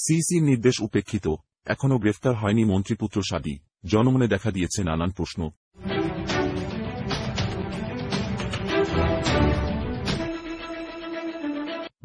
সিসির নির্দেশ উপেক্ষিত। এখনও গ্রেফতার হয়নি মন্ত্রীপুত্র সাদি। জনমনে দেখা দিয়েছে নানান প্রশ্ন।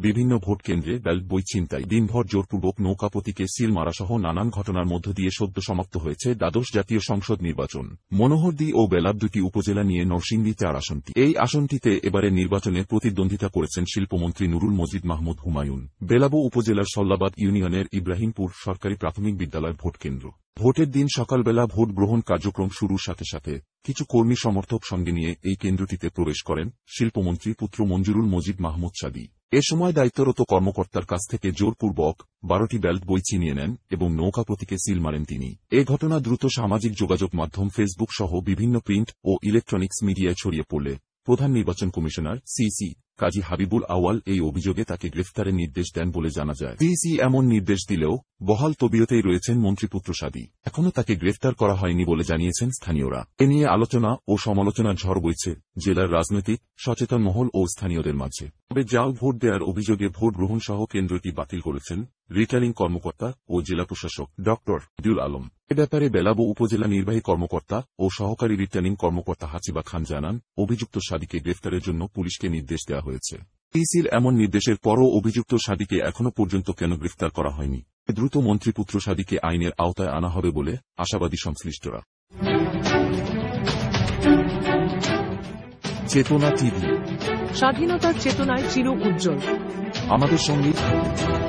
বিভিন্ন ভোট কেন্দ্রে ব্যালট বই ছিনতাই, দিনভর জোরপূর্বক নৌকাপতিকে সিল মারাসহ নানান ঘটনার মধ্য দিয়ে সদ্য সমাপ্ত হয়েছে দ্বাদশ জাতীয় সংসদ নির্বাচন। মনোহরদী ও বেলাব দুটি উপজেলা নিয়ে নরসিংদী চার আসনটি। এই আসনটিতে এবারে নির্বাচনে প্রতিদ্বন্দ্বিতা করেছেন শিল্পমন্ত্রী নুরুল মজিদ মাহমুদ হুমায়ুন। বেলাবো উপজেলার সল্লাবাদ ইউনিয়নের ইব্রাহিমপুর সরকারি প্রাথমিক বিদ্যালয় ভোট কেন্দ্র। ভোটের দিন সকালবেলা ভোট গ্রহণ কার্যক্রম শুরুর সাথে সাথে কিছু কর্মী সমর্থক সঙ্গে নিয়ে এই কেন্দ্রটিতে প্রবেশ করেন শিল্পমন্ত্রী পুত্র মঞ্জুরুল মজিদ মাহমুদ সাদি। এ সময় দায়িত্বরত কর্মকর্তার কাছ থেকে জোরপূর্বক বারোটি বেল্ট বই ছিনিয়ে নেন এবং নৌকা প্রতীকে সিল মারেন তিনি। এ ঘটনা দ্রুত সামাজিক যোগাযোগ মাধ্যম ফেসবুক সহ বিভিন্ন প্রিন্ট ও ইলেকট্রনিক্স মিডিয়ায় ছড়িয়ে পড়লে প্রধান নির্বাচন কমিশনার সিসি কাজী হাবিবুল আওয়াল এই অভিযোগে তাকে গ্রেফতারের নির্দেশ দেন বলে জানা যায়। সিসি এমন নির্দেশ দিলেও বহাল তবিয়তেই রয়েছেন মন্ত্রীপুত্র সাদি। এখনও তাকে গ্রেফতার করা হয়নি বলে জানিয়েছেন স্থানীয়রা। এ নিয়ে আলোচনা ও সমালোচনার ঝড় বইছে। জেলার রাজনৈতিক, সচেতন মহল ও স্থানীয়দের মাঝে। তবে জাল ভোট দেওয়ার অভিযোগে ভোট গ্রহণ সহ কেন্দ্রটি বাতিল করেছেন রিটার্নিং কর্মকর্তা ও জেলা প্রশাসক ড. দুল আলম। এ ব্যাপারে বেলাবো উপজেলা নির্বাহী কর্মকর্তা ও সহকারী রিটার্নিং কর্মকর্তা হাসিবা খান জানান, অভিযুক্ত সাদিকে গ্রেফতারের জন্য পুলিশকে নির্দেশ দেওয়া হয়েছে। ইসির এমন নির্দেশের পরও অভিযুক্ত সাদিকে এখনও পর্যন্ত কেন গ্রেফতার করা হয়নি? দ্রুত মন্ত্রীপুত্র সাদিকে আইনের আওতায় আনা হবে বলে আশাবাদী সংশ্লিষ্টরা। চেতনা টিভি স্বাধীনতার চেতনায় চির উজ্জ্বল আমাদের থাকুন।